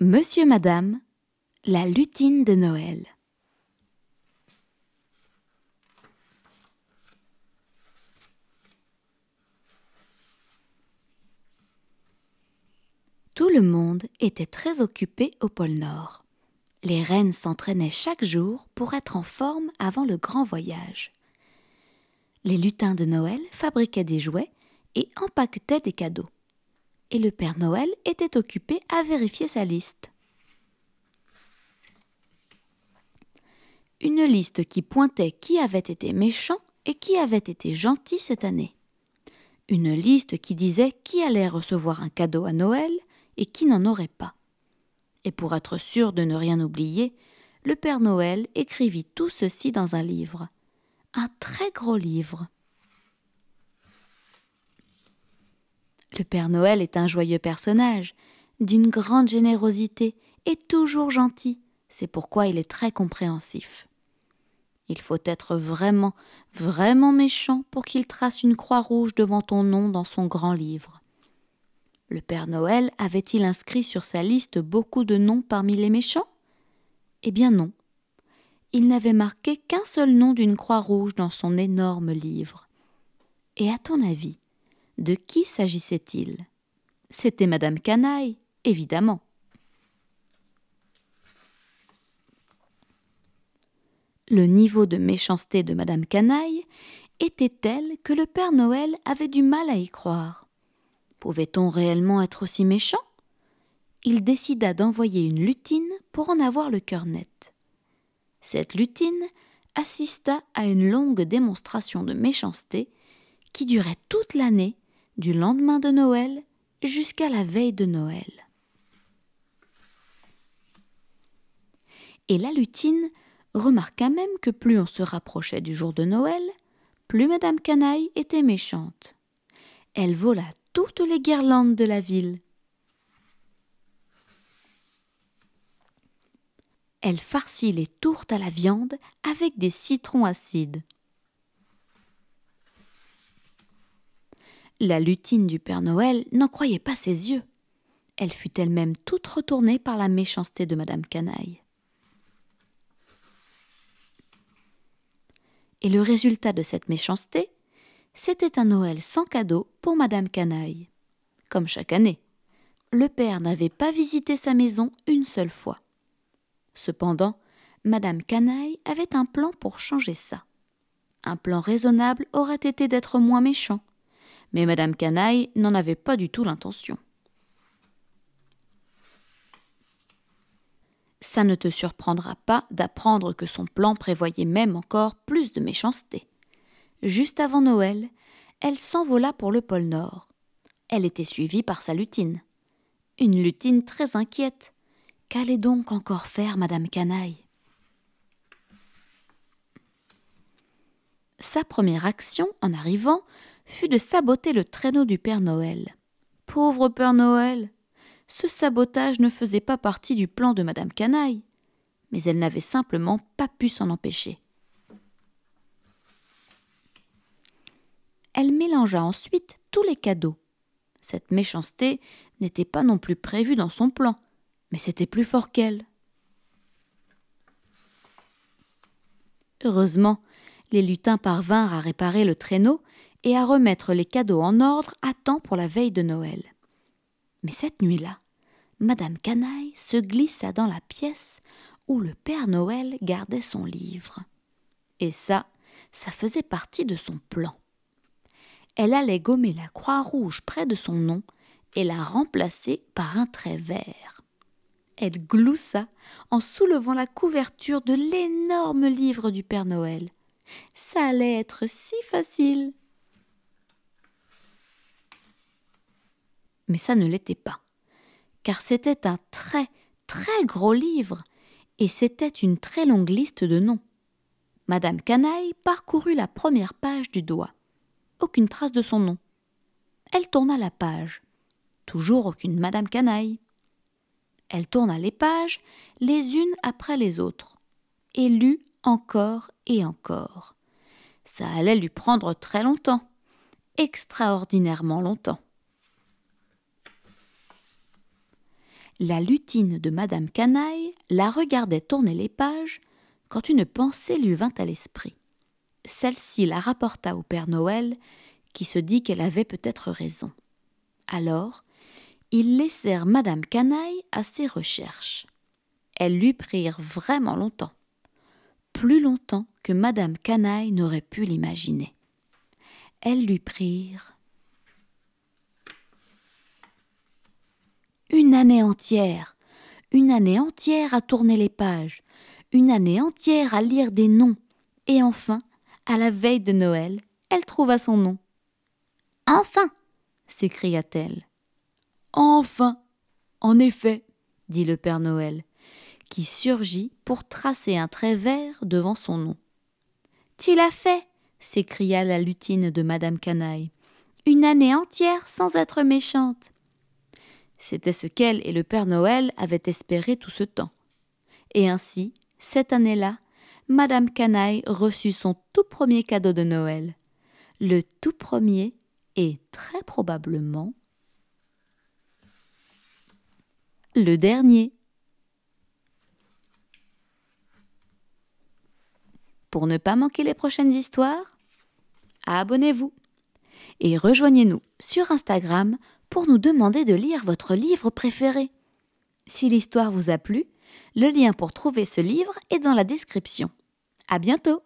Monsieur Madame, la lutine de Noël. Tout le monde était très occupé au pôle Nord. Les reines s'entraînaient chaque jour pour être en forme avant le grand voyage. Les lutins de Noël fabriquaient des jouets et empaquetaient des cadeaux. Et le Père Noël était occupé à vérifier sa liste. Une liste qui pointait qui avait été méchant et qui avait été gentil cette année. Une liste qui disait qui allait recevoir un cadeau à Noël et qui n'en aurait pas. Et pour être sûr de ne rien oublier, le Père Noël écrivit tout ceci dans un livre. Un très gros livre. Le Père Noël est un joyeux personnage, d'une grande générosité et toujours gentil. C'est pourquoi il est très compréhensif. Il faut être vraiment, vraiment méchant pour qu'il trace une croix rouge devant ton nom dans son grand livre. Le Père Noël avait-il inscrit sur sa liste beaucoup de noms parmi les méchants? Eh bien non. Il n'avait marqué qu'un seul nom d'une croix rouge dans son énorme livre. Et à ton avis, de qui s'agissait-il? C'était Madame Canaille, évidemment. Le niveau de méchanceté de Madame Canaille était tel que le Père Noël avait du mal à y croire. Pouvait-on réellement être aussi méchant? Il décida d'envoyer une lutine pour en avoir le cœur net. Cette lutine assista à une longue démonstration de méchanceté qui durait toute l'année, du lendemain de Noël jusqu'à la veille de Noël. Et la lutine remarqua même que plus on se rapprochait du jour de Noël, plus Madame Canaille était méchante. Elle vola toutes les guirlandes de la ville. Elle farcit les tourtes à la viande avec des citrons acides. La lutine du Père Noël n'en croyait pas ses yeux. Elle fut elle-même toute retournée par la méchanceté de Madame Canaille. Et le résultat de cette méchanceté, c'était un Noël sans cadeau pour Madame Canaille. Comme chaque année, le père n'avait pas visité sa maison une seule fois. Cependant, Madame Canaille avait un plan pour changer ça. Un plan raisonnable aurait été d'être moins méchant, mais Madame Canaille n'en avait pas du tout l'intention. Ça ne te surprendra pas d'apprendre que son plan prévoyait même encore plus de méchanceté. Juste avant Noël, elle s'envola pour le pôle Nord. Elle était suivie par sa lutine. Une lutine très inquiète. Qu'allait donc encore faire Madame Canaille? Sa première action, en arrivant, fut de saboter le traîneau du Père Noël. Pauvre Père Noël Ce sabotage ne faisait pas partie du plan de Madame Canaille, mais elle n'avait simplement pas pu s'en empêcher. Elle mélangea ensuite tous les cadeaux. Cette méchanceté n'était pas non plus prévue dans son plan, mais c'était plus fort qu'elle. Heureusement, les lutins parvinrent à réparer le traîneau et à remettre les cadeaux en ordre à temps pour la veille de Noël. Mais cette nuit-là, Madame Canaille se glissa dans la pièce où le Père Noël gardait son livre. Et ça, ça faisait partie de son plan elle allait gommer la croix rouge près de son nom et la remplacer par un trait vert. Elle gloussa en soulevant la couverture de l'énorme livre du Père Noël. Ça allait être si facile. Mais ça ne l'était pas, car c'était un très, très gros livre, et c'était une très longue liste de noms. Madame Canaille parcourut la première page du doigt aucune trace de son nom. Elle tourna la page. Toujours aucune Madame Canaille. Elle tourna les pages, les unes après les autres, et lut encore et encore. Ça allait lui prendre très longtemps, extraordinairement longtemps. La lutine de Madame Canaille la regardait tourner les pages quand une pensée lui vint à l'esprit. Celle-ci la rapporta au Père Noël, qui se dit qu'elle avait peut-être raison. Alors, ils laissèrent Madame Canaille à ses recherches. Elles lui prirent vraiment longtemps, plus longtemps que Madame Canaille n'aurait pu l'imaginer. Elles lui prirent une année entière, une année entière à tourner les pages, une année entière à lire des noms, et enfin, à la veille de Noël, elle trouva son nom. Enfin s'écria-t-elle. Enfin En effet, dit le Père Noël, qui surgit pour tracer un trait vert devant son nom. Tu l'as fait s'écria la lutine de Madame Canaille. Une année entière sans être méchante. C'était ce qu'elle et le Père Noël avaient espéré tout ce temps. Et ainsi, cette année-là, Madame Canaille reçut son tout premier cadeau de Noël. Le tout premier et très probablement le dernier. Pour ne pas manquer les prochaines histoires, abonnez-vous et rejoignez-nous sur Instagram pour nous demander de lire votre livre préféré. Si l'histoire vous a plu, le lien pour trouver ce livre est dans la description. À bientôt!